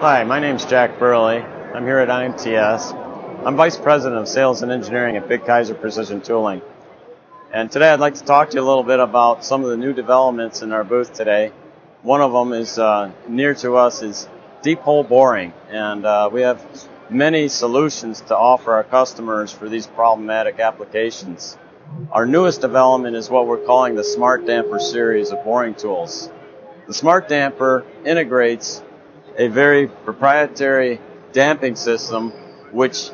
Hi, my name's Jack Burley. I'm here at IMTS. I'm Vice President of Sales and Engineering at Big Kaiser Precision Tooling. And today I'd like to talk to you a little bit about some of the new developments in our booth today. One of them is uh, near to us is deep hole boring. And uh, we have many solutions to offer our customers for these problematic applications. Our newest development is what we're calling the Smart Damper series of boring tools. The Smart Damper integrates a very proprietary damping system which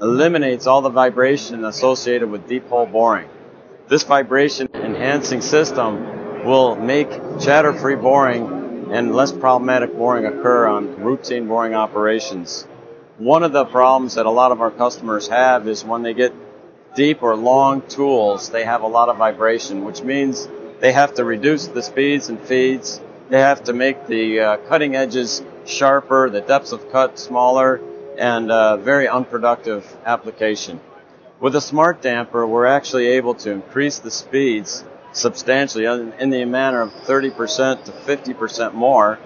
eliminates all the vibration associated with deep hole boring. This vibration enhancing system will make chatter free boring and less problematic boring occur on routine boring operations. One of the problems that a lot of our customers have is when they get deep or long tools, they have a lot of vibration, which means they have to reduce the speeds and feeds they have to make the uh, cutting edges sharper, the depths of cut smaller, and uh, very unproductive application. With a smart damper, we're actually able to increase the speeds substantially in the manner of 30% to 50% more,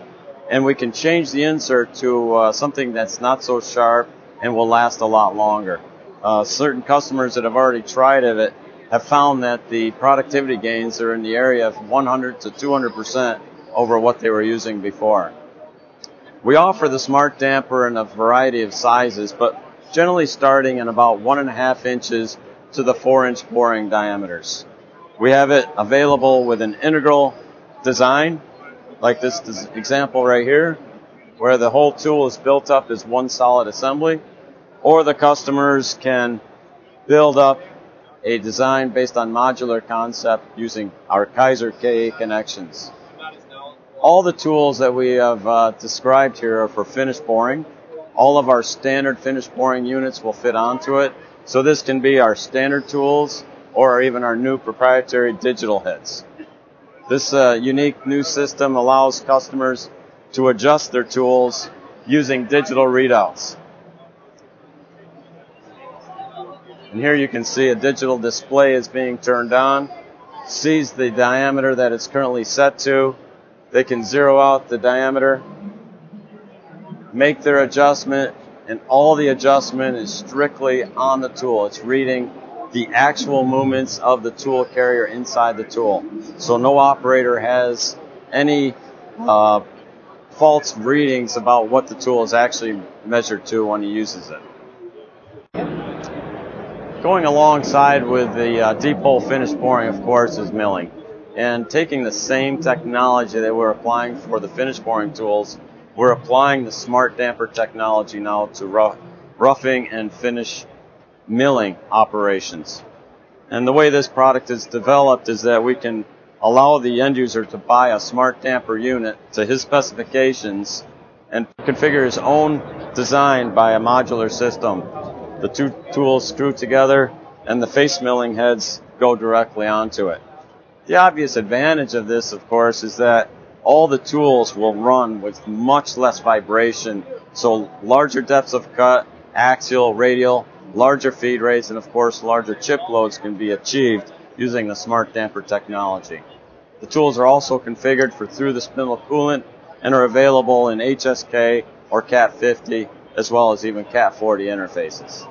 and we can change the insert to uh, something that's not so sharp and will last a lot longer. Uh, certain customers that have already tried it have found that the productivity gains are in the area of 100 to 200 percent over what they were using before. We offer the Smart Damper in a variety of sizes, but generally starting in about one and a half inches to the four inch boring diameters. We have it available with an integral design, like this example right here, where the whole tool is built up as one solid assembly, or the customers can build up a design based on modular concept using our Kaiser KA connections. All the tools that we have uh, described here are for finish boring. All of our standard finish boring units will fit onto it. So this can be our standard tools or even our new proprietary digital heads. This uh, unique new system allows customers to adjust their tools using digital readouts. And here you can see a digital display is being turned on, sees the diameter that it's currently set to, they can zero out the diameter, make their adjustment, and all the adjustment is strictly on the tool. It's reading the actual movements of the tool carrier inside the tool. So no operator has any uh, false readings about what the tool is actually measured to when he uses it. Going alongside with the uh, deep hole finish boring, of course, is milling and taking the same technology that we're applying for the finish boring tools, we're applying the smart damper technology now to rough, roughing and finish milling operations. And the way this product is developed is that we can allow the end user to buy a smart damper unit to his specifications and configure his own design by a modular system. The two tools screw together and the face milling heads go directly onto it. The obvious advantage of this, of course, is that all the tools will run with much less vibration, so larger depths of cut, axial, radial, larger feed rates, and of course larger chip loads can be achieved using the smart damper technology. The tools are also configured for through the spindle coolant and are available in HSK or CAT 50 as well as even CAT 40 interfaces.